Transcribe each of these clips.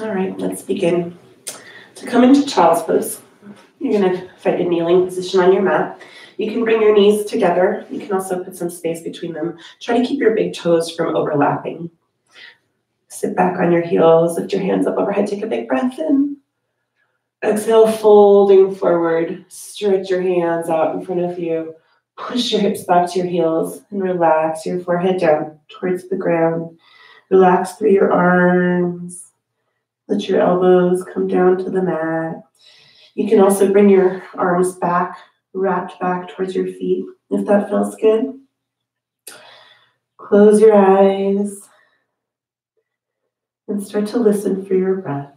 All right, let's begin. To come into child's pose, you're gonna find a kneeling position on your mat. You can bring your knees together. You can also put some space between them. Try to keep your big toes from overlapping. Sit back on your heels, lift your hands up overhead, take a big breath in. Exhale, folding forward. Stretch your hands out in front of you. Push your hips back to your heels and relax your forehead down towards the ground. Relax through your arms. Let your elbows come down to the mat. You can also bring your arms back wrapped back towards your feet, if that feels good. Close your eyes and start to listen for your breath.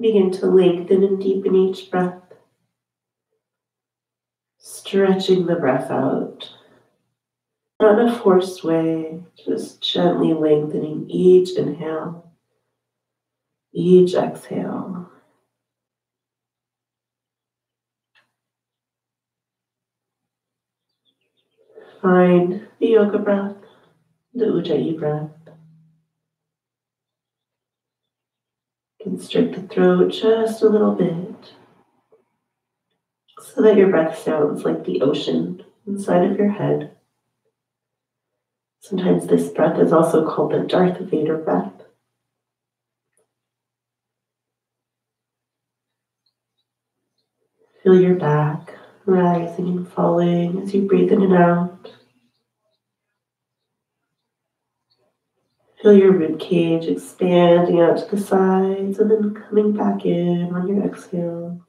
Begin to lengthen and deepen each breath, stretching the breath out. Not in a forced way, just gently lengthening each inhale each exhale. Find the yoga breath, the Ujjayi breath. Constrict the throat just a little bit so that your breath sounds like the ocean inside of your head. Sometimes this breath is also called the Darth Vader breath. Feel your back rising and falling as you breathe in and out. Feel your rib cage expanding out to the sides and then coming back in on your exhale.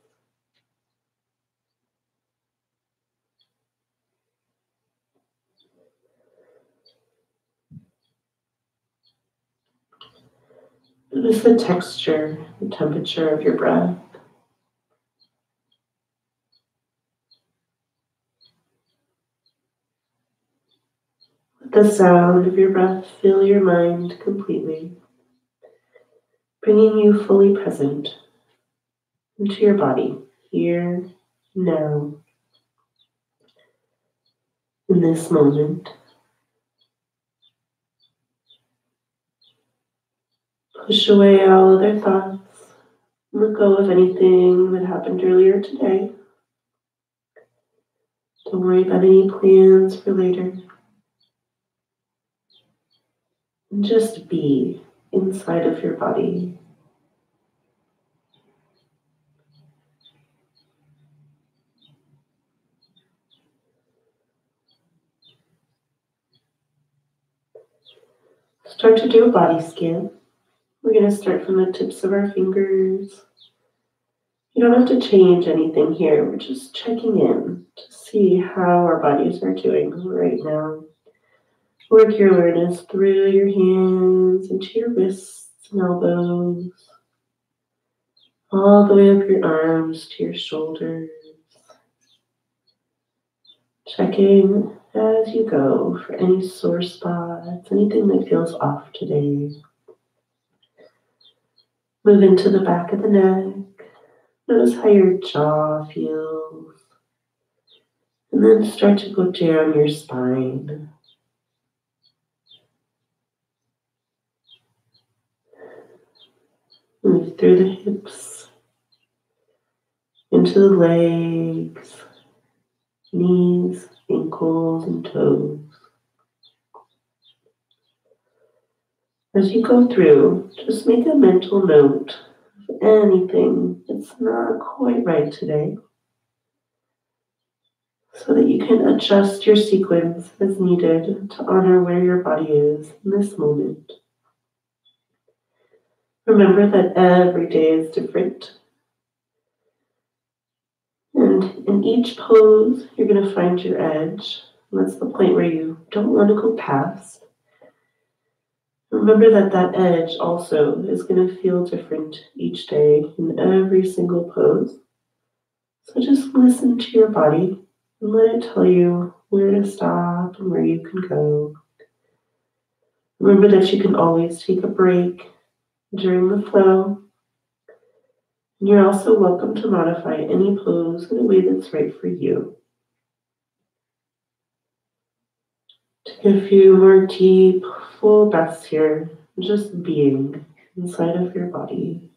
Notice the texture, the temperature of your breath. Let the sound of your breath fill your mind completely, bringing you fully present into your body here, now, in this moment. Push away all other thoughts. Let go of anything that happened earlier today. Don't worry about any plans for later. just be inside of your body. Start to do a body scan. We're going to start from the tips of our fingers. You don't have to change anything here. We're just checking in to see how our bodies are doing right now. Work your awareness through your hands into your wrists and elbows, all the way up your arms to your shoulders. Checking as you go for any sore spots, anything that feels off today. Move into the back of the neck. Notice how your jaw feels. And then start to go down your spine. Move through the hips, into the legs, knees, ankles, and toes. As you go through, just make a mental note of anything that's not quite right today so that you can adjust your sequence as needed to honor where your body is in this moment. Remember that every day is different. And in each pose, you're going to find your edge. And that's the point where you don't want to go past. Remember that that edge also is going to feel different each day in every single pose. So just listen to your body and let it tell you where to stop and where you can go. Remember that you can always take a break during the flow. And you're also welcome to modify any pose in a way that's right for you. A few more deep, full breaths here, just being inside of your body.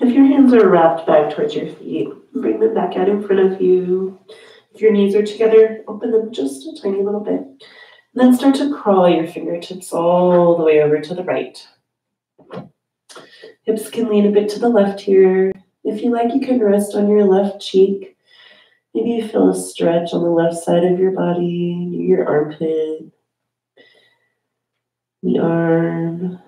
If your hands are wrapped back towards your feet, bring them back out in front of you. If your knees are together, open them just a tiny little bit. And then start to crawl your fingertips all the way over to the right. Hips can lean a bit to the left here. If you like, you can rest on your left cheek. Maybe you feel a stretch on the left side of your body, your armpit, the arm,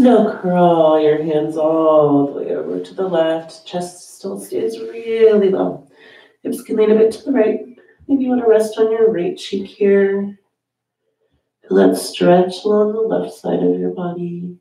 now crawl your hands all the way over to the left. Chest still stays really low. Hips can lean a bit to the right. Maybe you want to rest on your right cheek here. Let's stretch along the left side of your body.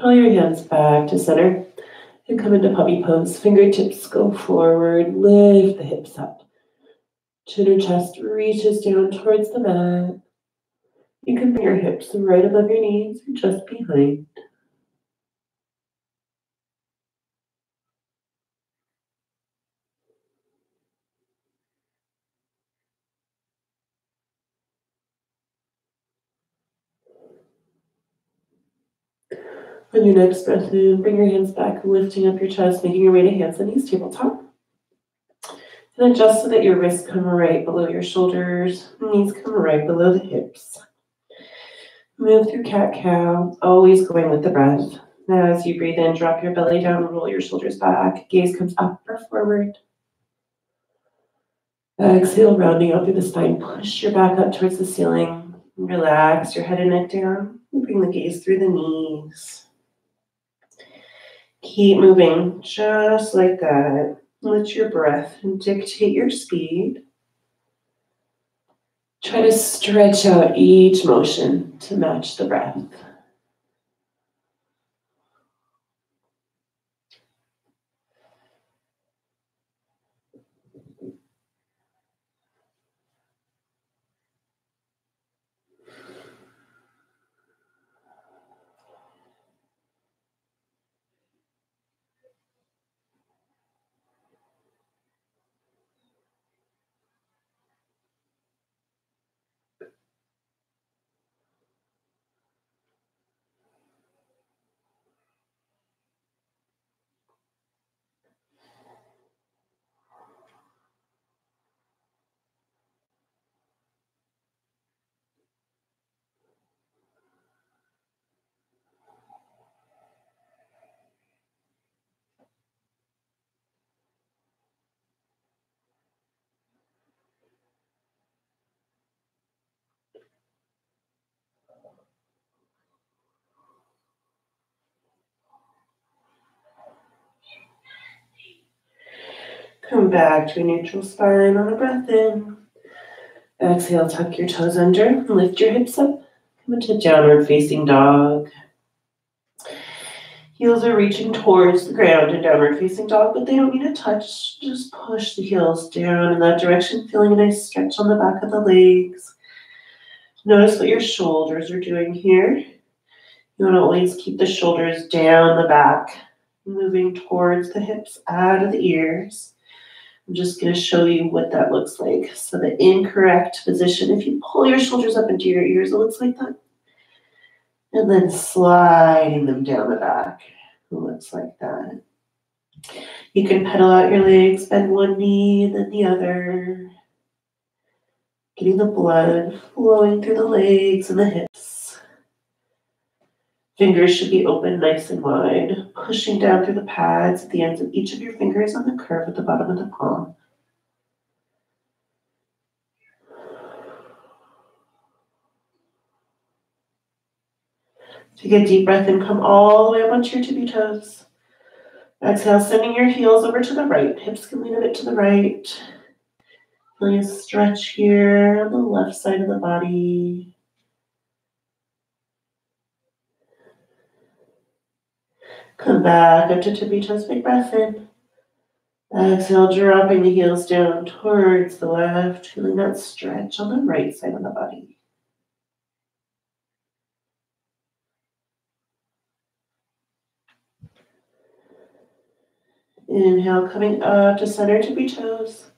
Pull your hands back to center and come into puppy pose. Fingertips go forward, lift the hips up. Chin and chest reaches down towards the mat. You can bring your hips right above your knees or just behind. On your next breath in, bring your hands back, lifting up your chest, making your way to hands and knees, tabletop. And adjust so that your wrists come right below your shoulders, knees come right below the hips. Move through cat cow, always going with the breath. Now, as you breathe in, drop your belly down, roll your shoulders back, gaze comes up or forward. Exhale, rounding out through the spine. Push your back up towards the ceiling. Relax your head and neck down. Bring the gaze through the knees. Keep moving just like that. Let your breath dictate your speed. Try to stretch out each motion to match the breath. Come back to a neutral spine on a breath in. Exhale, tuck your toes under, lift your hips up. Come into downward facing dog. Heels are reaching towards the ground in downward facing dog, but they don't need to touch. Just push the heels down in that direction, feeling a nice stretch on the back of the legs. Notice what your shoulders are doing here. You want to always keep the shoulders down the back, moving towards the hips out of the ears. I'm just going to show you what that looks like. So the incorrect position, if you pull your shoulders up into your ears, it looks like that. And then sliding them down the back, it looks like that. You can pedal out your legs, bend one knee, then the other. Getting the blood flowing through the legs and the hips. Fingers should be open nice and wide, pushing down through the pads at the ends of each of your fingers on the curve at the bottom of the palm. Take a deep breath and come all the way up onto your tippy toes. Exhale, sending your heels over to the right. Hips can lean a bit to the right. Feeling a stretch here on the left side of the body. Come back up to tippy toes, big breath in. Exhale, dropping the heels down towards the left, feeling that stretch on the right side of the body. Inhale, coming up to center tippy toes.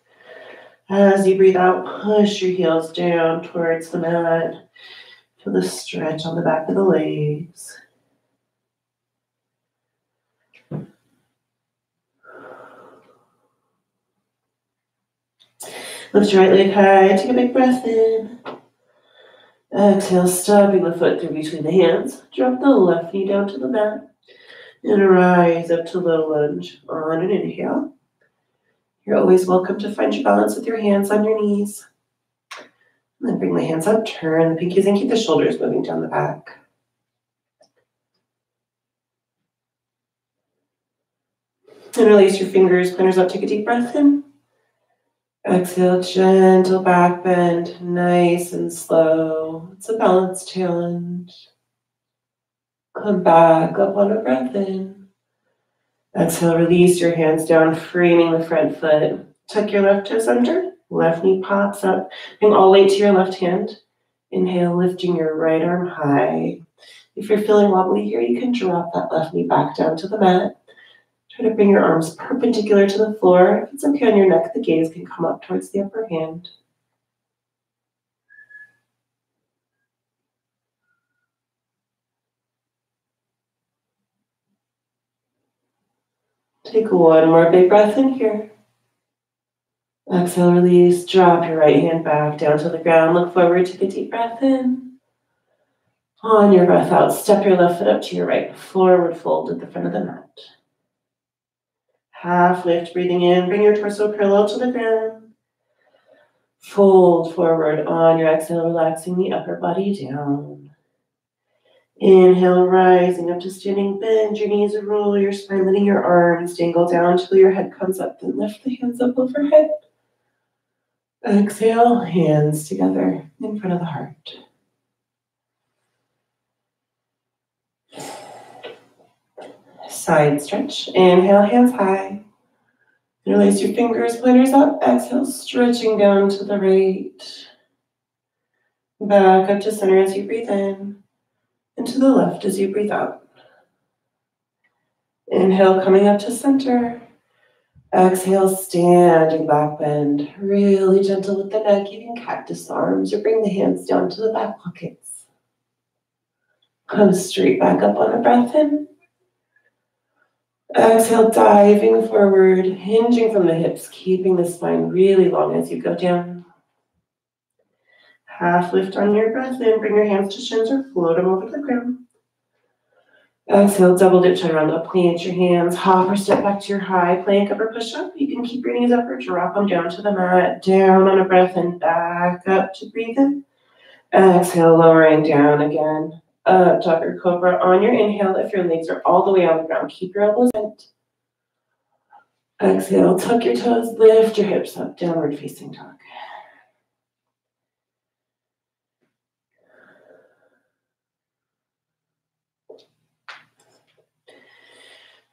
As you breathe out, push your heels down towards the mat. Feel the stretch on the back of the legs. Lift your right leg high, take a big breath in. Exhale, stopping the foot through between the hands. Drop the left knee down to the mat. And rise up to low lunge on an inhale. You're always welcome to find your balance with your hands on your knees. And then bring the hands up, turn the pinkies, and keep the shoulders moving down the back. And release your fingers, pointers up, take a deep breath in. Exhale, gentle back bend, nice and slow. It's a balance challenge. Come back up on a breath in. Exhale, release your hands down, framing the front foot. Tuck your left toes under, left knee pops up. Bring all weight to your left hand. Inhale, lifting your right arm high. If you're feeling wobbly here, you can drop that left knee back down to the mat. Try to bring your arms perpendicular to the floor. If it's okay on your neck, the gaze can come up towards the upper hand. Take one more big breath in here. Exhale, release. Drop your right hand back down to the ground. Look forward. Take a deep breath in. On your breath out, step your left foot up to your right. Forward fold at the front of the mat. Half lift, breathing in. Bring your torso parallel to the ground. Fold forward on your exhale, relaxing the upper body down. Inhale, rising up to standing, bend your knees, roll your spine, letting your arms dangle down until your head comes up. Then lift the hands up overhead. Exhale, hands together in front of the heart. Side stretch. Inhale, hands high. Release your fingers, pointers up. Exhale, stretching down to the right. Back up to center as you breathe in and to the left as you breathe out. Inhale, coming up to center. Exhale, standing back bend. Really gentle with the neck. Can cactus arms or bring the hands down to the back pockets. Come straight back up on a breath in. Exhale, diving forward, hinging from the hips, keeping the spine really long as you go down. Half lift on your breath in. Bring your hands to shins or float them over the ground. Exhale, double dip, turn around, up, plant your hands, hop or step back to your high plank up or push up. You can keep your knees up or drop them down to the mat, down on a breath and back up to breathe in. Exhale, lowering down again. Uh, dog or cobra on your inhale. If your legs are all the way on the ground, keep your elbows bent. Exhale, tuck your toes, lift your hips up, downward facing dog.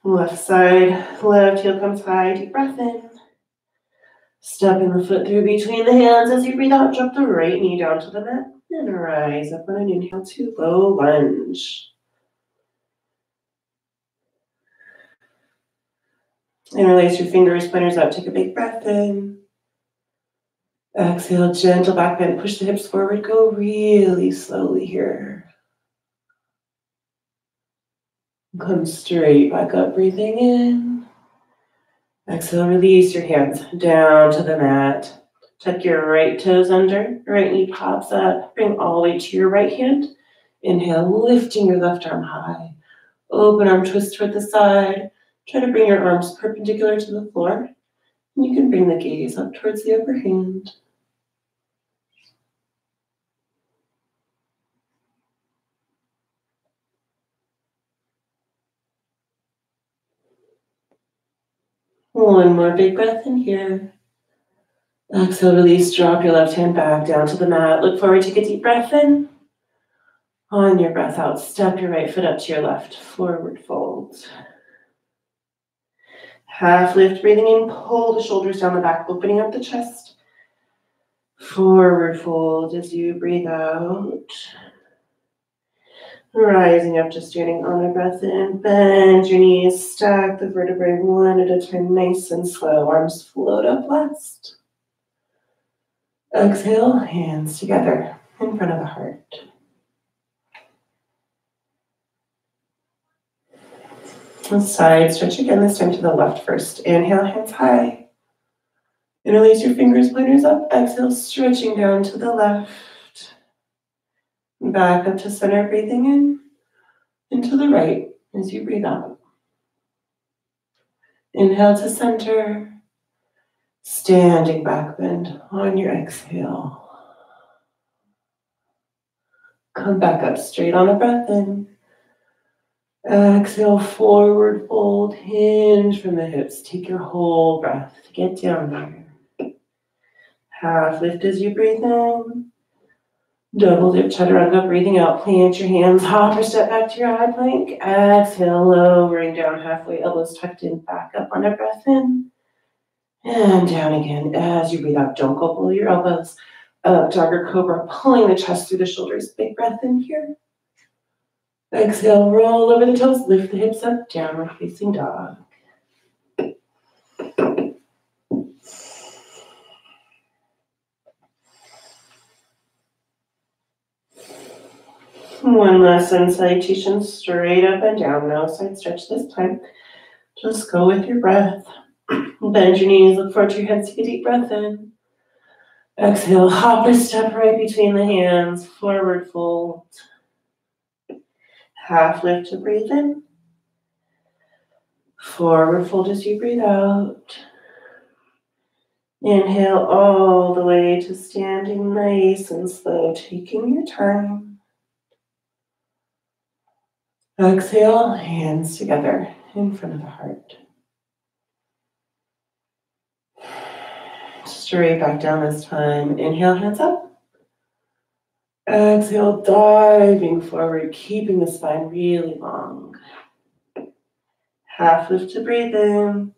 Left side, left heel comes high, deep breath in. Stepping the foot through between the hands as you breathe out, drop the right knee down to the mat and rise up on an inhale to low lunge. Interlace your fingers, pointers up, take a big breath in. Exhale, gentle back bend, push the hips forward, go really slowly here. Come straight back up, breathing in. Exhale, release your hands down to the mat. Tuck your right toes under, right knee pops up, bring all the way to your right hand. Inhale, lifting your left arm high. Open arm twist toward the side. Try to bring your arms perpendicular to the floor. And you can bring the gaze up towards the upper hand. One more big breath in here. Exhale, release, drop your left hand back down to the mat. Look forward, take a deep breath in. On your breath out, step your right foot up to your left, forward fold. Half lift, breathing in, pull the shoulders down the back, opening up the chest. Forward fold as you breathe out. Rising up to standing on a breath in. Bend your knees, stack the vertebrae one at a time, nice and slow. Arms float up last. Exhale, hands together in front of the heart. Side stretch again, this time to the left first. Inhale, hands high. Interlace your fingers, pointers up. Exhale, stretching down to the left. Back up to center, breathing in. Into the right as you breathe out. Inhale to center. Standing back bend on your exhale. Come back up straight on a breath in. Exhale, forward fold, hinge from the hips. Take your whole breath. To get down there. Half lift as you breathe in. Double dip chaturanga, breathing out. Plant your hands, hop or step back to your high plank. Exhale, lowering down halfway, elbows tucked in, back up on a breath in. And down again as you breathe out. Don't go below your elbows. Up, dog or cobra, pulling the chest through the shoulders. Big breath in here. Exhale, roll over the toes, lift the hips up, downward facing dog. One last sun salutation, straight up and down. No side stretch this time. Just go with your breath. Bend your knees, look forward to your head, take a deep breath in. Exhale, hop or step right between the hands, forward fold. Half lift to breathe in. Forward fold as you breathe out. Inhale all the way to standing nice and slow, taking your time. Exhale, hands together in front of the heart. Straight back down this time. Inhale, hands up. Exhale, diving forward, keeping the spine really long. Half lift to breathe in.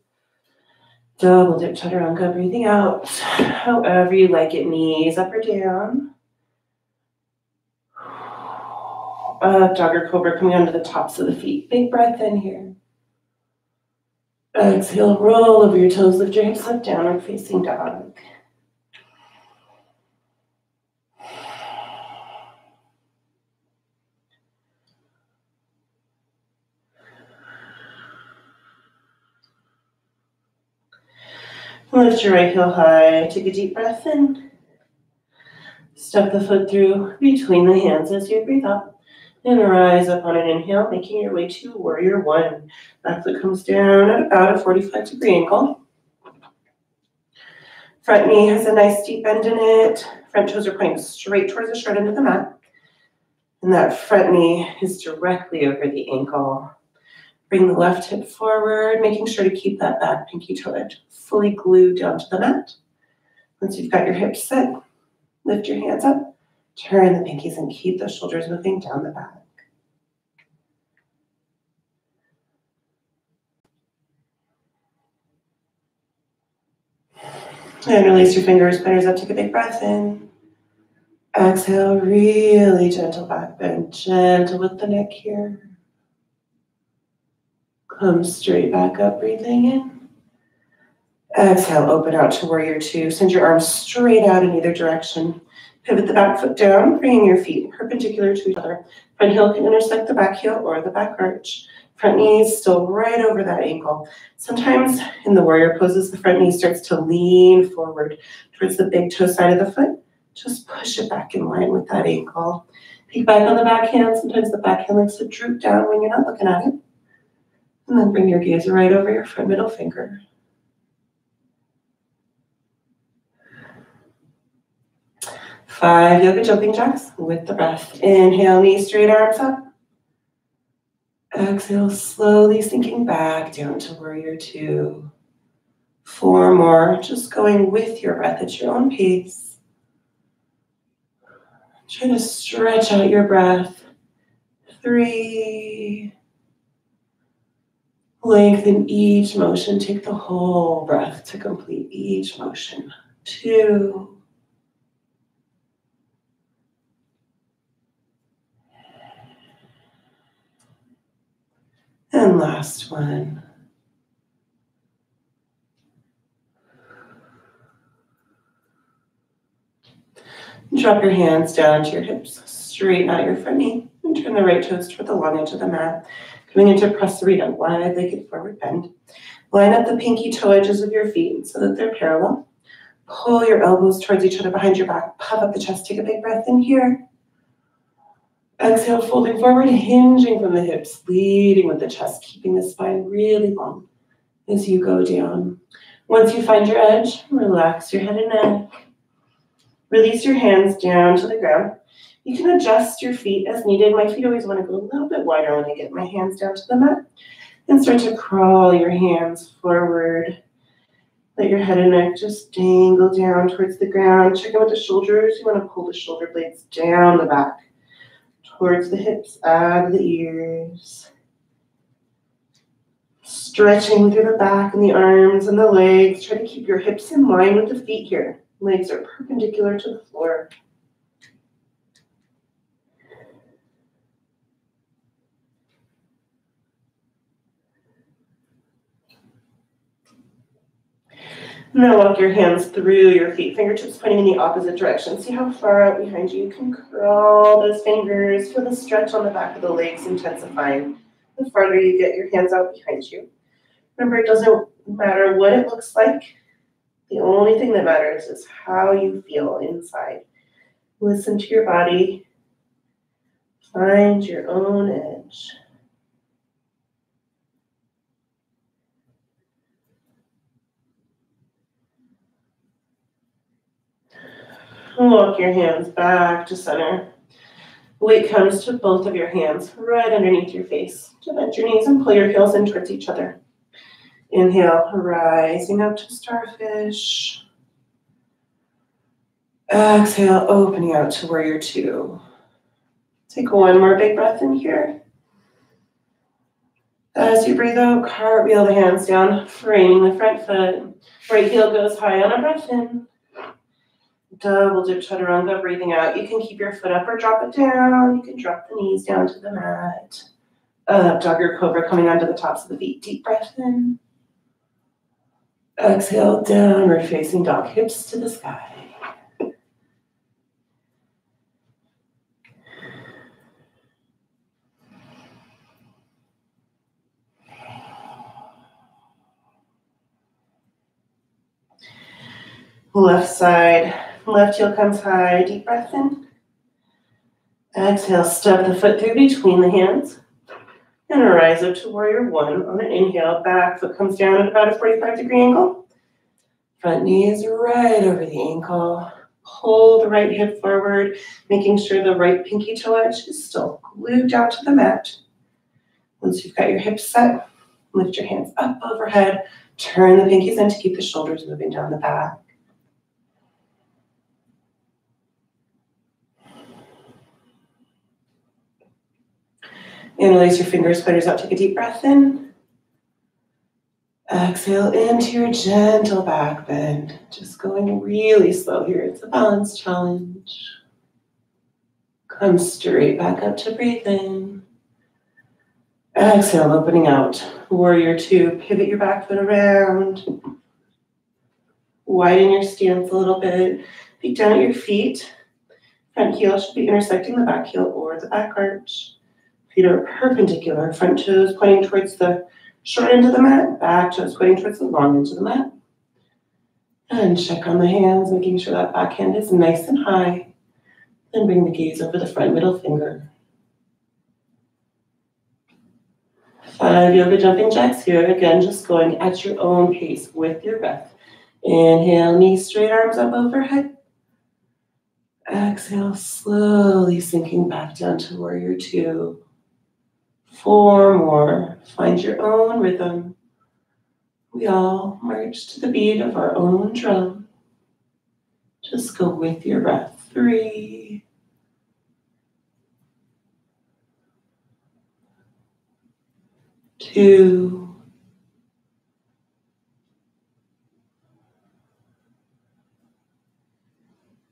Double dip chaturanga, breathing out. However you like it, knees up or down. Up, or cobra, coming onto the tops of the feet. Big breath in here. Exhale, roll over your toes, lift your hips up, downward facing dog. Lift your right heel high. Take a deep breath in. Step the foot through between the hands as you breathe up. And rise up on an inhale, making your way to warrior one. Back foot comes down at about a 45 degree angle. Front knee has a nice deep bend in it. Front toes are pointing straight towards the shred end of the mat. And that front knee is directly over the ankle. Bring the left hip forward, making sure to keep that back pinky toe edge fully glued down to the mat. Once you've got your hips set, lift your hands up, turn the pinkies and keep the shoulders moving down the back. And release your fingers, pointers up, take a big breath in. Exhale, really gentle back bend, gentle with the neck here. Come straight back up, breathing in. Exhale, open out to warrior two. Send your arms straight out in either direction. Pivot the back foot down, bringing your feet perpendicular to each other. Front heel can intersect the back heel or the back arch. Front knee is still right over that ankle. Sometimes in the warrior poses, the front knee starts to lean forward towards the big toe side of the foot. Just push it back in line with that ankle. Peek back on the back hand. Sometimes the back hand likes to droop down when you're not looking at it. And then bring your gaze right over your front middle finger. Five yoga jumping jacks with the breath. Inhale, knees straight, arms up. Exhale, slowly sinking back down to warrior two. Four more, just going with your breath at your own pace. Try to stretch out your breath. Three. Lengthen each motion. Take the whole breath to complete each motion. Two. And last one. Drop your hands down to your hips, straighten out your front knee, and turn the right toes toward the long edge of the mat. Coming into Prasarita, wide-legged forward bend. Line up the pinky toe edges of your feet so that they're parallel. Pull your elbows towards each other behind your back. Puff up the chest. Take a big breath in here. Exhale, folding forward, hinging from the hips, leading with the chest, keeping the spine really long as you go down. Once you find your edge, relax your head and neck. Release your hands down to the ground. You can adjust your feet as needed. My feet always want to go a little bit wider when I get my hands down to the mat. And start to crawl your hands forward. Let your head and neck just dangle down towards the ground. Check out the shoulders. You want to pull the shoulder blades down the back towards the hips, out of the ears. Stretching through the back and the arms and the legs. Try to keep your hips in line with the feet here. Legs are perpendicular to the floor. Now walk your hands through your feet, fingertips pointing in the opposite direction. See how far out behind you you can curl those fingers. Feel the stretch on the back of the legs intensifying. The farther you get your hands out behind you. Remember, it doesn't matter what it looks like. The only thing that matters is how you feel inside. Listen to your body. Find your own edge. Walk your hands back to center. Weight comes to both of your hands right underneath your face. To bend your knees and pull your heels in towards each other. Inhale, rising up to starfish. Exhale, opening out to warrior two. Take one more big breath in here. As you breathe out, cartwheel the hands down, framing the front foot. Right heel goes high on a breath in double dip chaturanga, breathing out. You can keep your foot up or drop it down. You can drop the knees down to the mat. Up dog or cobra coming onto the tops of the feet. Deep breath in. Exhale, downward facing dog, hips to the sky. Left side Left heel comes high, deep breath in. Exhale, step the foot through between the hands. And rise up to warrior one on an inhale. Back foot comes down at about a 45 degree angle. Front knee is right over the ankle. Pull the right hip forward, making sure the right pinky toe edge is still glued down to the mat. Once you've got your hips set, lift your hands up overhead. Turn the pinkies in to keep the shoulders moving down the back. Interlace your fingers, pointers out, take a deep breath in. Exhale into your gentle back bend. Just going really slow here. It's a balance challenge. Come straight back up to breathe in. Exhale, opening out. Warrior two, pivot your back foot around. Widen your stance a little bit. Peek down at your feet. Front heel should be intersecting the back heel or the back arch. Are perpendicular. Front toes pointing towards the short end of the mat. Back toes pointing towards the long end of the mat. And check on the hands, making sure that back hand is nice and high. Then bring the gaze over the front middle finger. Five yoga jumping jacks here. Again, just going at your own pace with your breath. Inhale, knees straight, arms up overhead. Exhale, slowly sinking back down to warrior two. Four more. Find your own rhythm. We all march to the beat of our own drum. Just go with your breath. Three. Two.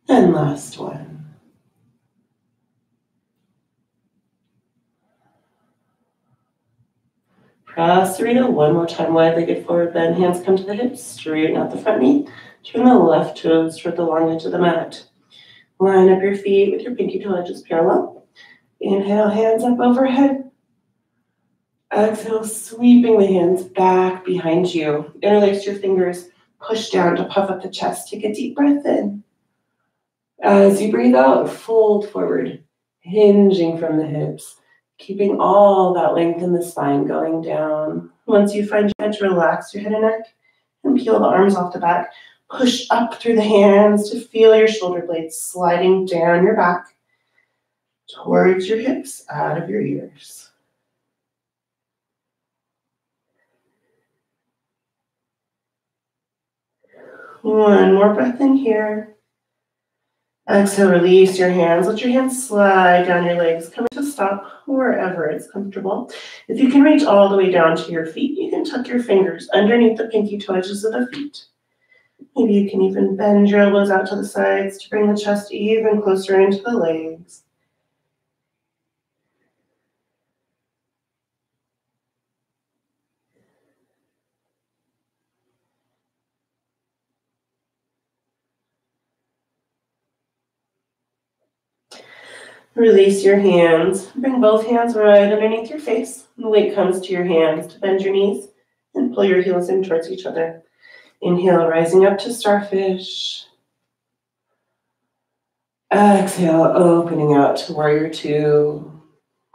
And last one. Uh, Cross the one more time, wide legged forward bend. Hands come to the hips, straighten out the front knee. Turn the left toes toward the long edge of the mat. Line up your feet with your pinky toe edges parallel. Inhale, hands up overhead. Exhale, sweeping the hands back behind you. Interlace your fingers, push down to puff up the chest. Take a deep breath in. As you breathe out, fold forward, hinging from the hips keeping all that length in the spine going down. Once you find your edge, relax your head and neck and peel the arms off the back. Push up through the hands to feel your shoulder blades sliding down your back towards your hips, out of your ears. One more breath in here. Exhale, release your hands. Let your hands slide down your legs. Come to stop wherever it's comfortable. If you can reach all the way down to your feet, you can tuck your fingers underneath the pinky toe edges of the feet. Maybe you can even bend your elbows out to the sides to bring the chest even closer into the legs. Release your hands. Bring both hands right underneath your face. The weight comes to your hands to bend your knees and pull your heels in towards each other. Inhale, rising up to starfish. Exhale, opening out to warrior two.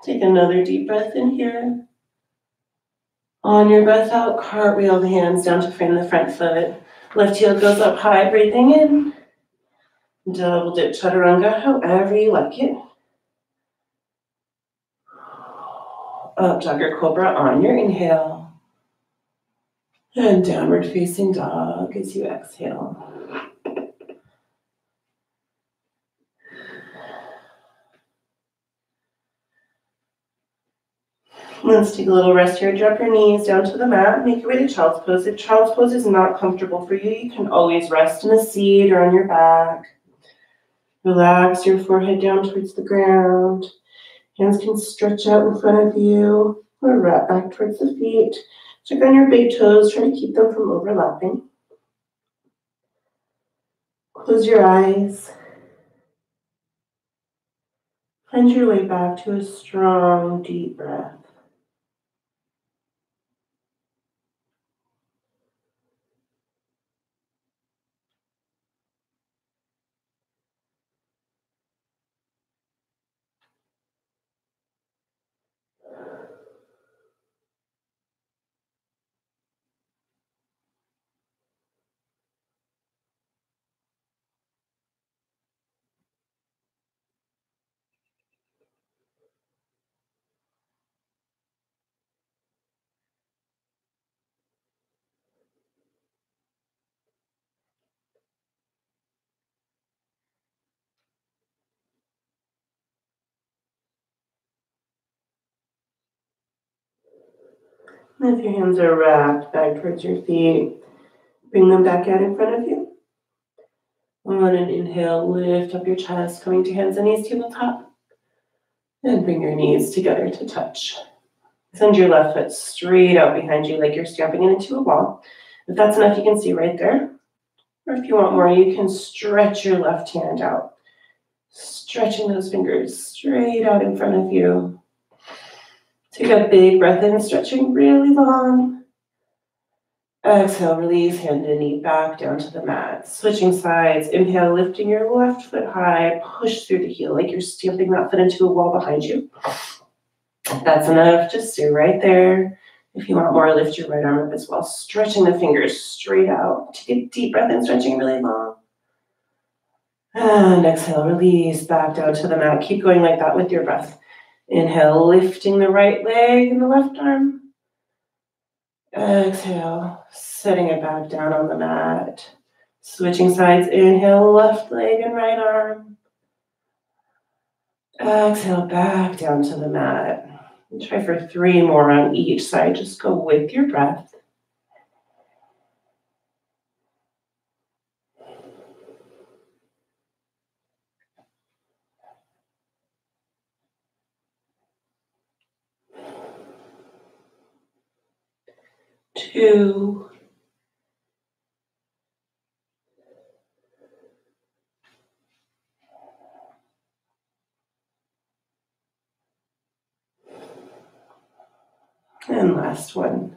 Take another deep breath in here. On your breath out, cartwheel the hands down to frame the front foot. Left heel goes up high, breathing in. Double dip chaturanga, however you like it. Uh, up Tiger Cobra on your inhale. And downward facing dog as you exhale. Let's take a little rest here. Drop your knees down to the mat. Make your way to child's pose. If child's pose is not comfortable for you, you can always rest in a seat or on your back. Relax your forehead down towards the ground. Hands can stretch out in front of you or wrap back towards the feet. Check on your big toes, try to keep them from overlapping. Close your eyes. Find your way back to a strong, deep breath. If your hands are wrapped back towards your feet, bring them back out in front of you. On an inhale, lift up your chest, coming to hands and knees tabletop. And bring your knees together to touch. Send your left foot straight out behind you like you're stepping it into a wall. If that's enough, you can see right there. Or if you want more, you can stretch your left hand out. Stretching those fingers straight out in front of you. Take a big breath in, stretching really long. Exhale, release hand and knee back down to the mat. Switching sides. Inhale, lifting your left foot high. Push through the heel like you're stamping that foot into a wall behind you. That's enough. Just stay right there. If you want more, lift your right arm up as well. Stretching the fingers straight out. Take a deep breath in, stretching really long. And exhale, release back down to the mat. Keep going like that with your breath. Inhale, lifting the right leg and the left arm. Exhale, setting it back down on the mat. Switching sides, inhale, left leg and right arm. Exhale, back down to the mat. Try for three more on each side. Just go with your breath. And last one.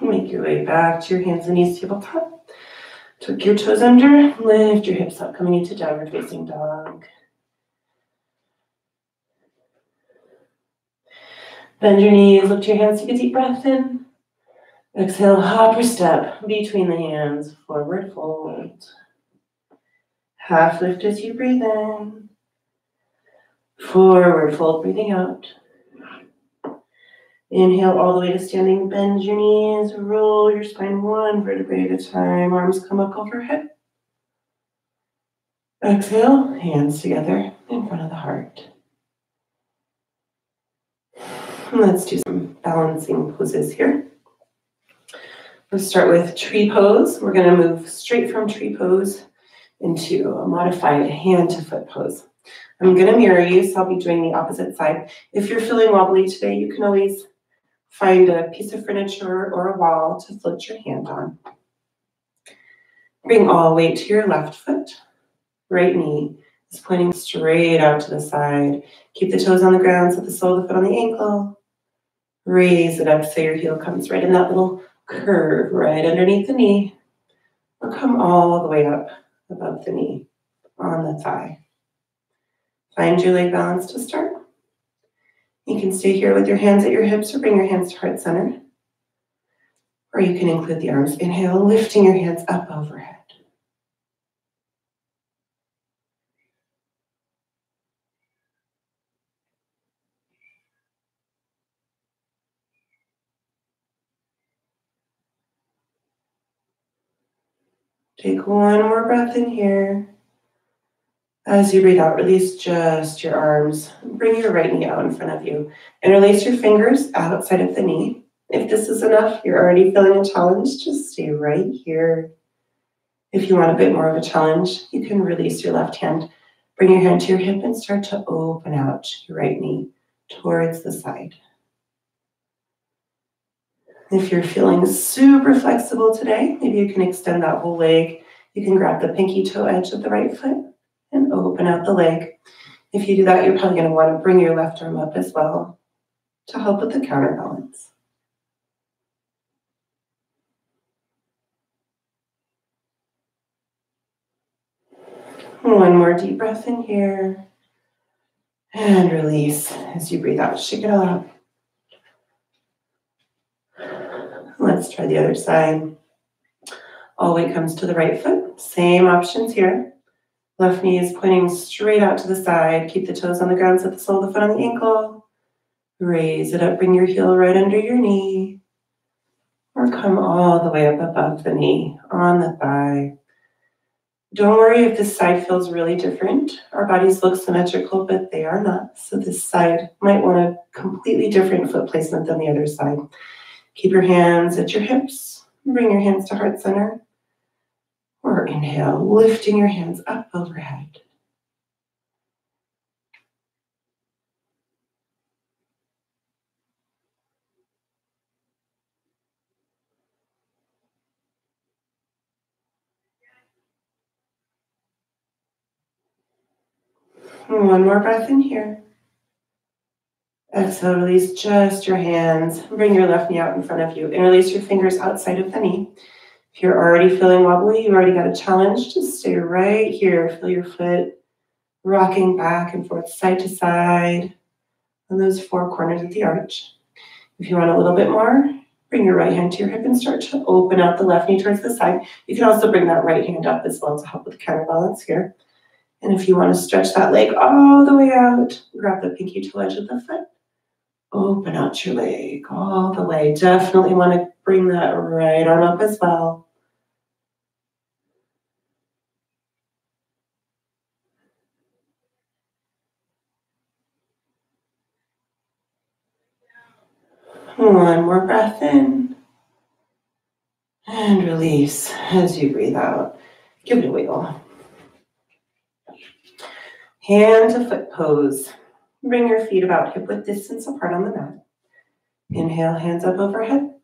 Make your way back to your hands and knees tabletop. Tuck your toes under, lift your hips up, coming into downward facing dog. Bend your knees, lift your hands, take a deep breath in. Exhale, hop or step between the hands, forward fold. Half lift as you breathe in. Forward fold, breathing out. Inhale all the way to standing. Bend your knees, roll your spine one vertebrae at a time. Arms come up overhead. Exhale, hands together in front of the heart. Let's do some balancing poses here. Let's start with tree pose. We're going to move straight from tree pose into a modified hand to foot pose. I'm going to mirror you, so I'll be doing the opposite side. If you're feeling wobbly today, you can always Find a piece of furniture or a wall to float your hand on. Bring all weight to your left foot. Right knee is pointing straight out to the side. Keep the toes on the ground, so the sole of the foot on the ankle. Raise it up so your heel comes right in that little curve right underneath the knee. Or come all the way up above the knee on the thigh. Find your leg balance to start. You can stay here with your hands at your hips or bring your hands to heart center. Or you can include the arms. Inhale, lifting your hands up overhead. Take one more breath in here. As you breathe out, release just your arms. Bring your right knee out in front of you. Interlace your fingers outside of the knee. If this is enough, you're already feeling a challenge, just stay right here. If you want a bit more of a challenge, you can release your left hand. Bring your hand to your hip and start to open out your right knee towards the side. If you're feeling super flexible today, maybe you can extend that whole leg. You can grab the pinky toe edge of the right foot and open out the leg. If you do that, you're probably going to want to bring your left arm up as well to help with the counterbalance. One more deep breath in here. And release as you breathe out. Shake it all out. Let's try the other side. All weight comes to the right foot. Same options here. Left knee is pointing straight out to the side. Keep the toes on the ground, set the sole of the foot on the ankle. Raise it up, bring your heel right under your knee. Or come all the way up above the knee, on the thigh. Don't worry if this side feels really different. Our bodies look symmetrical, but they are not. So this side might want a completely different foot placement than the other side. Keep your hands at your hips. Bring your hands to heart center. Inhale, lifting your hands up overhead. One more breath in here. Exhale, release just your hands. Bring your left knee out in front of you and release your fingers outside of the knee. If you're already feeling wobbly, you've already got a challenge, just stay right here. Feel your foot rocking back and forth, side to side on those four corners of the arch. If you want a little bit more, bring your right hand to your hip and start to open out the left knee towards the side. You can also bring that right hand up as well to help with counterbalance here. And if you want to stretch that leg all the way out, grab the pinky toe edge of the foot. Open out your leg all the way. Definitely want to bring that right arm up as well. One more breath in. And release as you breathe out. Give it a wiggle. Hand to foot pose. Bring your feet about hip width distance apart on the mat. Inhale, hands up overhead.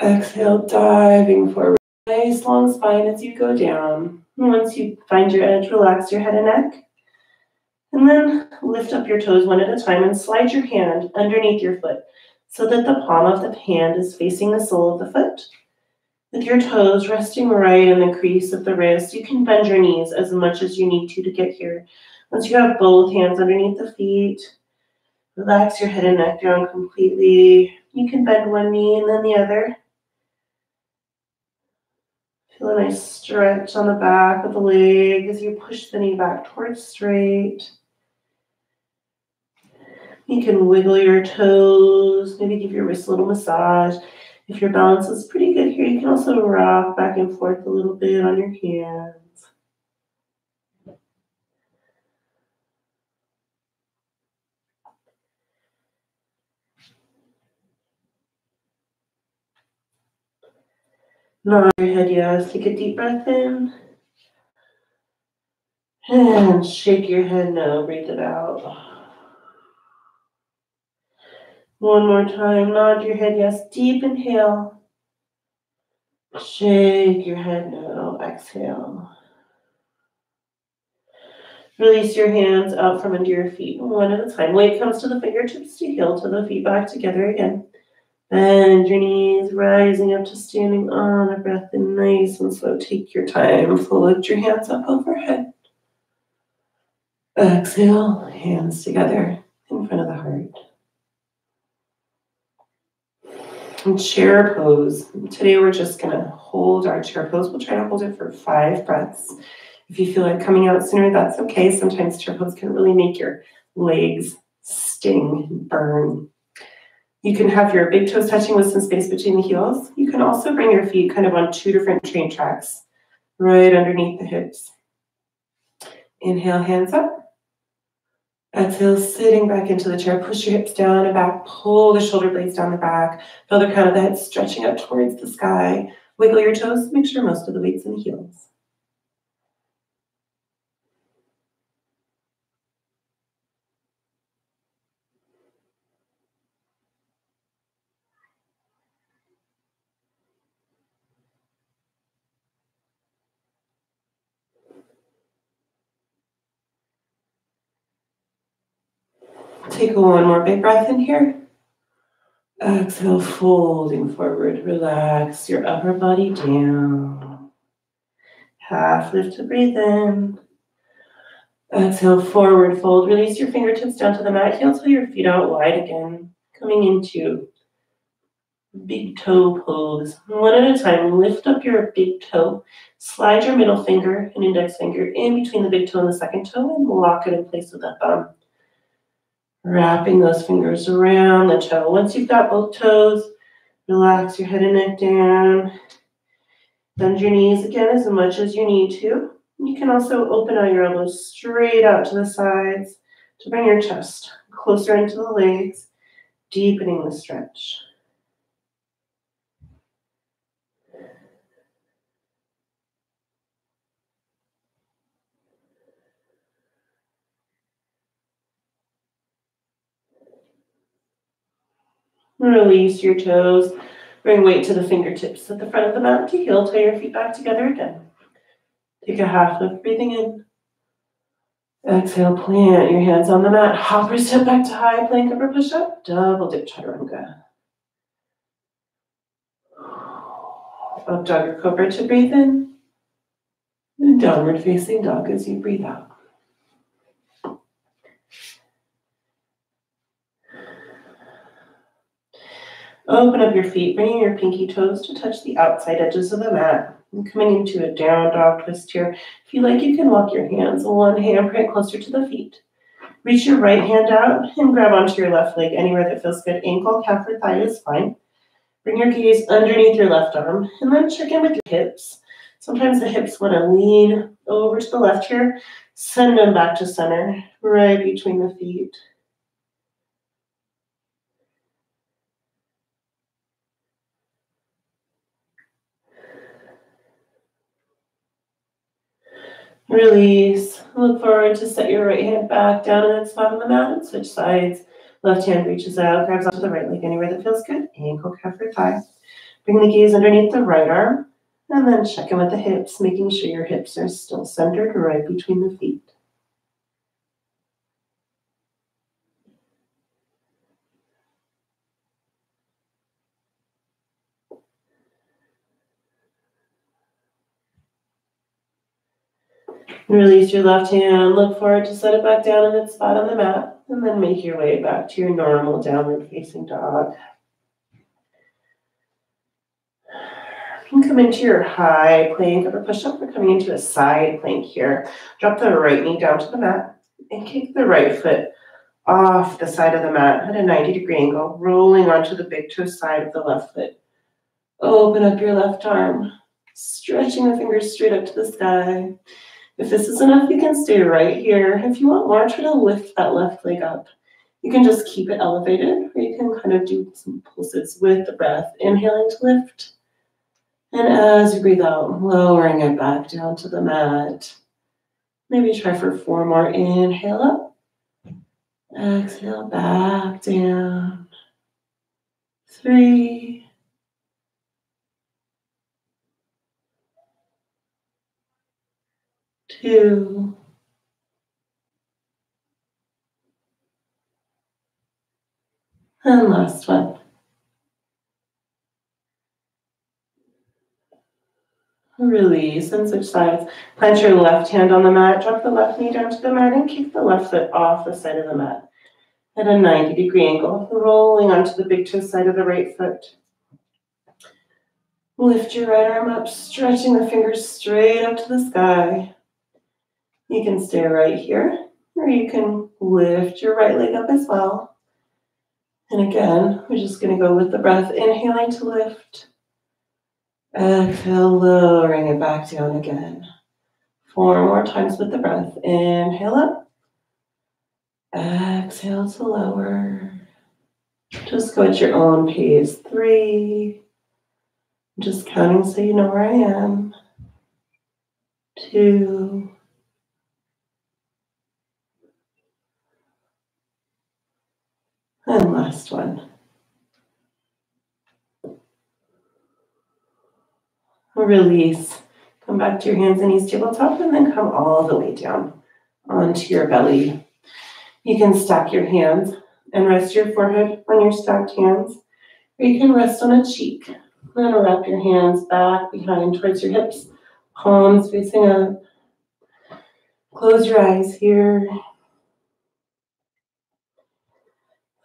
Exhale, diving forward. Nice long spine as you go down. Once you find your edge, relax your head and neck. And then lift up your toes one at a time and slide your hand underneath your foot so that the palm of the hand is facing the sole of the foot. With your toes resting right in the crease of the wrist, you can bend your knees as much as you need to to get here. Once you have both hands underneath the feet, relax your head and neck down completely. You can bend one knee and then the other. Feel a nice stretch on the back of the leg as you push the knee back towards straight. You can wiggle your toes, maybe give your wrist a little massage. If your balance is pretty good here, you can also rock back and forth a little bit on your hands. Nod your head yes. Take a deep breath in. And shake your head no. Breathe it out. One more time, nod your head, yes. Deep inhale. Shake your head no. Exhale. Release your hands out from under your feet one at a time. Weight comes to the fingertips to heel, to the feet back together again. Bend your knees, rising up to standing on a breath in nice and slow. Take your time. Float your hands up overhead. Exhale, hands together in front of the heart. And chair pose. Today we're just going to hold our chair pose. We'll try to hold it for five breaths. If you feel like coming out sooner, that's okay. Sometimes chair pose can really make your legs sting and burn. You can have your big toes touching with some space between the heels. You can also bring your feet kind of on two different train tracks, right underneath the hips. Inhale, hands up. Exhale, sitting back into the chair. Push your hips down and back. Pull the shoulder blades down the back. Feel the crown of the head stretching up towards the sky. Wiggle your toes. Make sure most of the weight's in the heels. Take one more big breath in here. Exhale, folding forward. Relax your upper body down. Half lift to breathe in. Exhale, forward fold. Release your fingertips down to the mat. Heel your feet out wide again. Coming into big toe pose. One at a time, lift up your big toe. Slide your middle finger and index finger in between the big toe and the second toe and lock it in place with that thumb. Wrapping those fingers around the toe. Once you've got both toes, relax your head and neck down. Bend your knees again as much as you need to. You can also open out your elbows straight out to the sides to bring your chest closer into the legs, deepening the stretch. Release your toes. Bring weight to the fingertips at the front of the mat to heel. Tie your feet back together again. Take a half lift, breathing in. Exhale, plant your hands on the mat. Hop or step back to high plank or push up. Double dip chaturanga. Up dog or cobra to breathe in. And downward facing dog as you breathe out. Open up your feet, bringing your pinky toes to touch the outside edges of the mat. And coming into a down dog twist here. If you like, you can walk your hands one handprint closer to the feet. Reach your right hand out and grab onto your left leg anywhere that feels good. Ankle, calf, or thigh is fine. Bring your gaze underneath your left arm and then check in with your hips. Sometimes the hips want to lean over to the left here. Send them back to center, right between the feet. Release. Look forward to set your right hand back down in its spot on the mat. Switch sides. Left hand reaches out, grabs onto the right leg anywhere that feels good. Ankle, calf, or thigh. Bring the gaze underneath the right arm. And then check in with the hips, making sure your hips are still centered right between the feet. Release your left hand, look forward to set it back down in its spot on the mat, and then make your way back to your normal downward facing dog. You can come into your high plank or push up. We're coming into a side plank here. Drop the right knee down to the mat and kick the right foot off the side of the mat at a 90 degree angle, rolling onto the big toe side of the left foot. Open up your left arm, stretching the fingers straight up to the sky. If this is enough, you can stay right here. If you want more, try to lift that left leg up. You can just keep it elevated, or you can kind of do some pulses with the breath. Inhaling to lift. And as you breathe out, lowering it back down to the mat. Maybe try for four more. Inhale up. Exhale back down. Three. Two, and last one. Release and switch sides. Plant your left hand on the mat, drop the left knee down to the mat, and kick the left foot off the side of the mat at a 90 degree angle, rolling onto the big toe side of the right foot. Lift your right arm up, stretching the fingers straight up to the sky. You can stay right here, or you can lift your right leg up as well. And again, we're just going to go with the breath, inhaling to lift. Exhale, lowering it back down again. Four more times with the breath. Inhale up. Exhale to lower. Just go at your own pace. Three. Just counting so you know where I am. Two. And last one. Release. Come back to your hands and knees tabletop and then come all the way down onto your belly. You can stack your hands and rest your forehead on your stacked hands, or you can rest on a cheek. Then wrap your hands back behind towards your hips, palms facing up. Close your eyes here.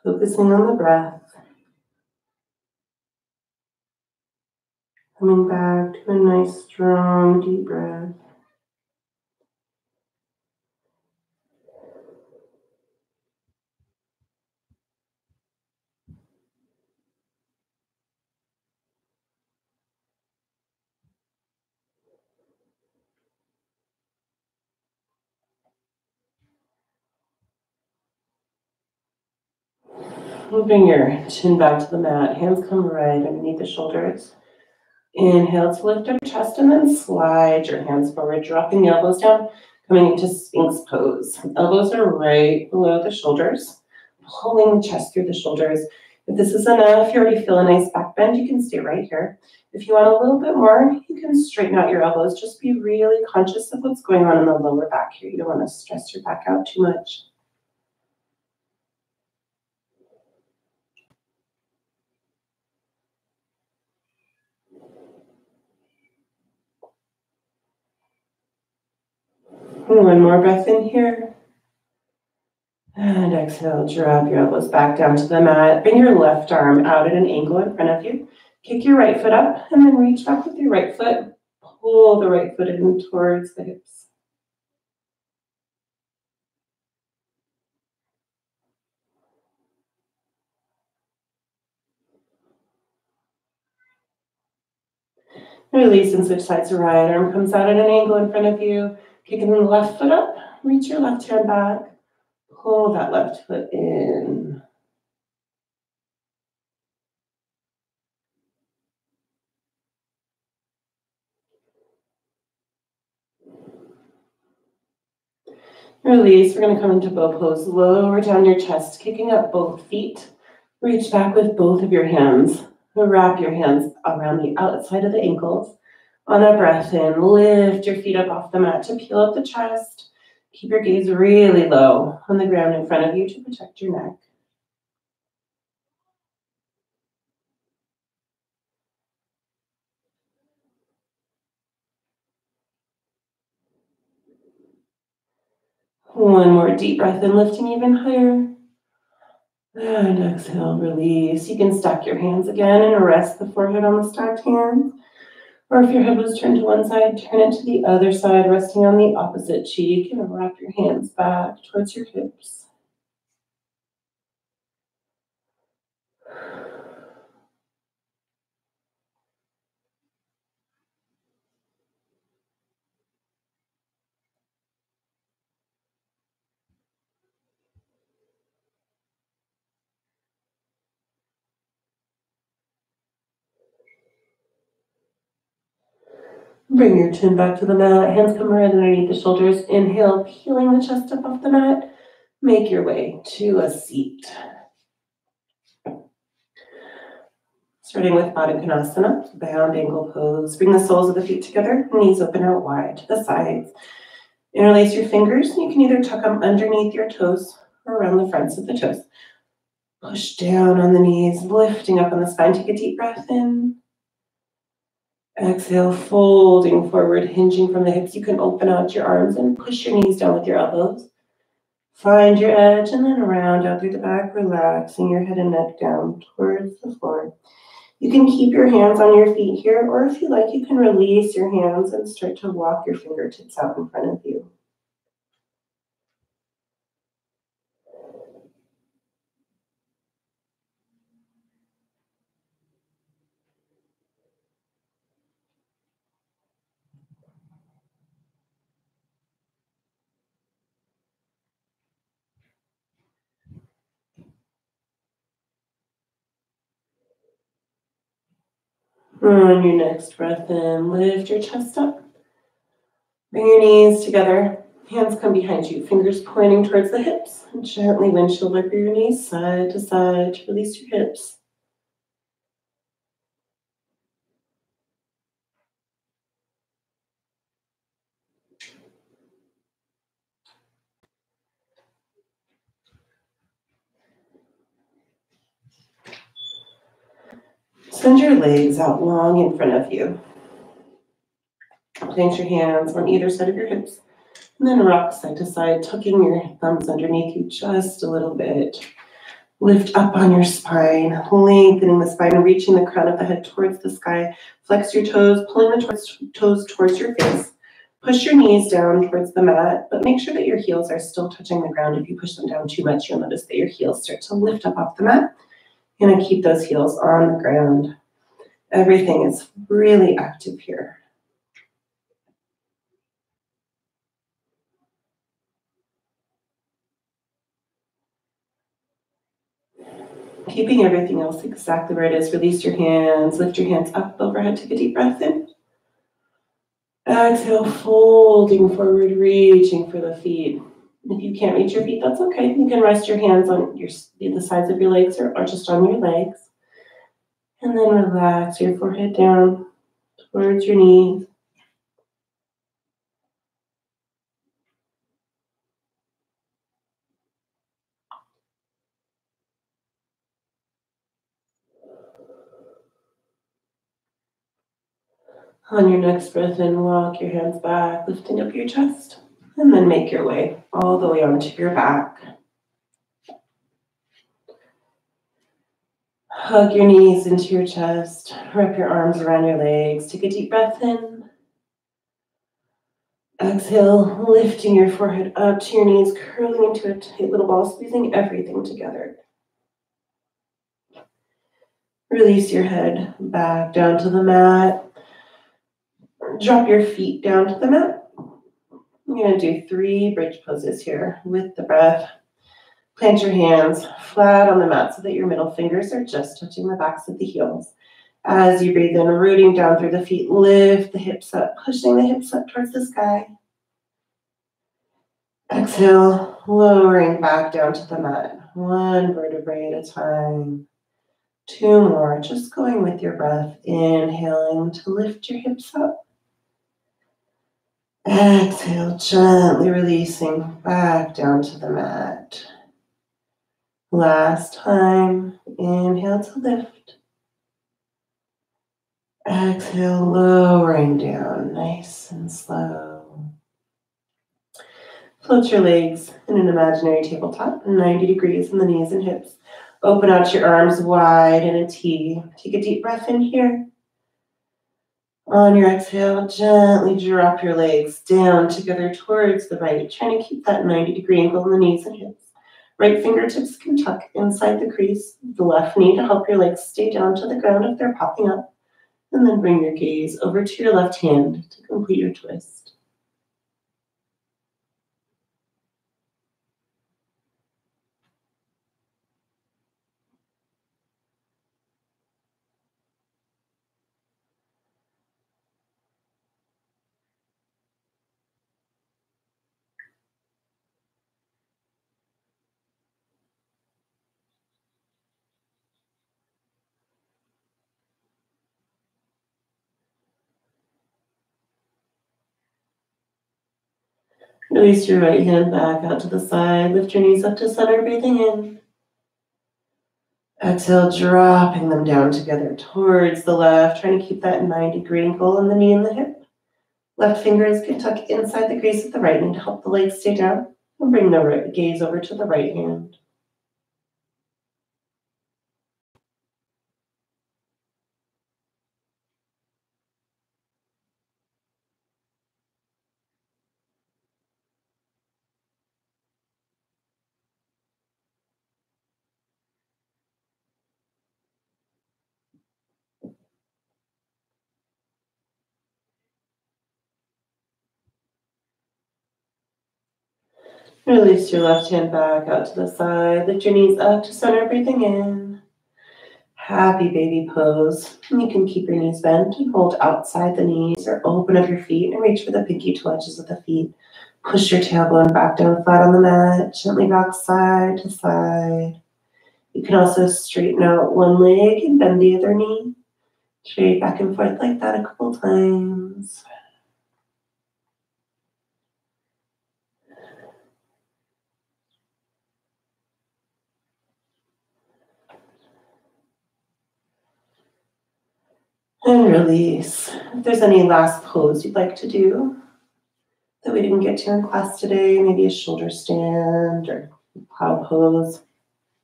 Focusing on the breath. Coming back to a nice, strong, deep breath. Moving your chin back to the mat, hands come right underneath the shoulders. Inhale to lift up chest and then slide your hands forward, dropping the elbows down, coming into Sphinx pose. Elbows are right below the shoulders, pulling the chest through the shoulders. If this is enough, if you already feel a nice back bend, you can stay right here. If you want a little bit more, you can straighten out your elbows. Just be really conscious of what's going on in the lower back here. You don't want to stress your back out too much. One more breath in here. And exhale, drop your elbows back down to the mat. Bring your left arm out at an angle in front of you. Kick your right foot up and then reach back with your right foot. Pull the right foot in towards the hips. Release and switch sides right arm comes out at an angle in front of you. Kicking the left foot up, reach your left hand back, pull that left foot in. Release, we're gonna come into bow pose. Lower down your chest, kicking up both feet. Reach back with both of your hands. Wrap your hands around the outside of the ankles. On a breath in, lift your feet up off the mat to peel up the chest. Keep your gaze really low on the ground in front of you to protect your neck. One more deep breath in, lifting even higher. And exhale, release. You can stack your hands again and rest the forehead on the stacked hands. Or if your head was turned to one side, turn it to the other side, resting on the opposite cheek, and wrap your hands back towards your hips. Bring your chin back to the mat. Hands come right underneath the shoulders. Inhale, peeling the chest up off the mat. Make your way to a seat. Starting with Baddha Konasana, bound angle pose. Bring the soles of the feet together, knees open out wide to the sides. Interlace your fingers. You can either tuck them underneath your toes or around the fronts of the toes. Push down on the knees, lifting up on the spine. Take a deep breath in. Exhale, folding forward, hinging from the hips. You can open out your arms and push your knees down with your elbows. Find your edge and then round out through the back, relaxing your head and neck down towards the floor. You can keep your hands on your feet here, or if you like, you can release your hands and start to walk your fingertips out in front of you. On your next breath in, lift your chest up. Bring your knees together. Hands come behind you, fingers pointing towards the hips. And gently windshield wiper your knees side to side to release your hips. Send your legs out long in front of you. Place your hands on either side of your hips. And then rock side to side, tucking your thumbs underneath you just a little bit. Lift up on your spine, lengthening the spine, reaching the crown of the head towards the sky. Flex your toes, pulling the toes towards your face. Push your knees down towards the mat, but make sure that your heels are still touching the ground. If you push them down too much, you'll notice that your heels start to lift up off the mat Gonna keep those heels on the ground. Everything is really active here. Keeping everything else exactly where it is. Release your hands, lift your hands up overhead, take a deep breath in. Exhale, folding forward, reaching for the feet. If you can't reach your feet, that's okay. You can rest your hands on your the sides of your legs or, or just on your legs. And then relax your forehead down towards your knees. On your next breath in, walk your hands back, lifting up your chest, and then make your way all the way onto your back. Hug your knees into your chest, wrap your arms around your legs, take a deep breath in. Exhale, lifting your forehead up to your knees, curling into a tight little ball, squeezing everything together. Release your head back down to the mat drop your feet down to the mat. I'm going to do three bridge poses here with the breath. Plant your hands flat on the mat so that your middle fingers are just touching the backs of the heels. As you breathe in, rooting down through the feet, lift the hips up, pushing the hips up towards the sky. Exhale, lowering back down to the mat, one vertebrae at a time. Two more, just going with your breath, inhaling to lift your hips up. Exhale, gently releasing back down to the mat. Last time, inhale to lift. Exhale, lowering down, nice and slow. Float your legs in an imaginary tabletop, 90 degrees in the knees and hips. Open out your arms wide in a T. Take a deep breath in here. On your exhale, gently drop your legs down together towards the right, trying to keep that 90 degree angle in the knees and hips. Right fingertips can tuck inside the crease, the left knee to help your legs stay down to the ground if they're popping up. And then bring your gaze over to your left hand to complete your twist. Release your right hand back out to the side. Lift your knees up to center, breathing in. Exhale, dropping them down together towards the left, trying to keep that 90 degree angle in the knee and the hip. Left fingers can tuck inside the crease of the right knee to help the legs stay down. And bring the gaze over to the right hand. Release your left hand back out to the side. Lift your knees up to center, breathing in. Happy baby pose. And you can keep your knees bent and hold outside the knees or open up your feet and reach for the pinky toe edges of the feet. Push your tailbone back down flat on the mat. Gently rock side to side. You can also straighten out one leg and bend the other knee. Straight back and forth like that a couple times. And release. If there's any last pose you'd like to do that we didn't get to in class today, maybe a shoulder stand or plow pose,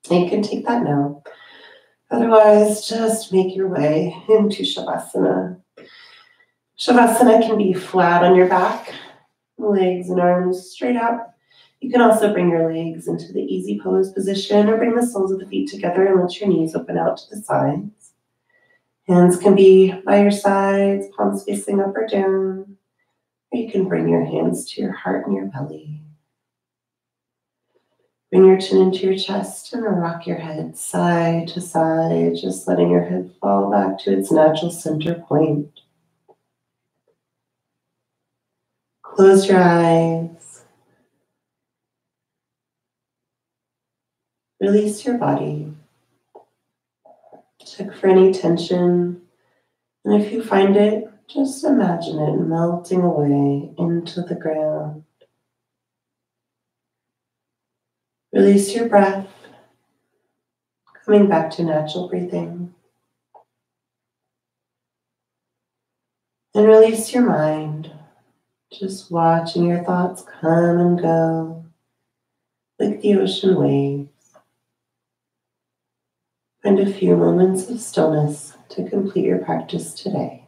you can take that now. Otherwise, just make your way into Shavasana. Shavasana can be flat on your back, legs and arms straight out. You can also bring your legs into the easy pose position or bring the soles of the feet together and let your knees open out to the sides. Hands can be by your sides, palms facing up or down. Or you can bring your hands to your heart and your belly. Bring your chin into your chest and rock your head side to side, just letting your head fall back to its natural center point. Close your eyes. Release your body. Check for any tension. And if you find it, just imagine it melting away into the ground. Release your breath, coming back to natural breathing. And release your mind, just watching your thoughts come and go like the ocean waves. Find a few moments of stillness to complete your practice today.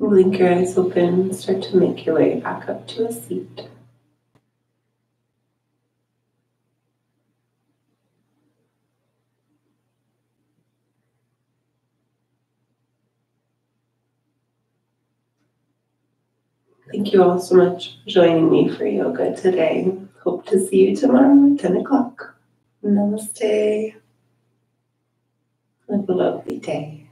Blink your eyes open, start to make your way back up to a seat. Thank you all so much for joining me for yoga today. Hope to see you tomorrow at 10 o'clock. Namaste. Have a lovely day.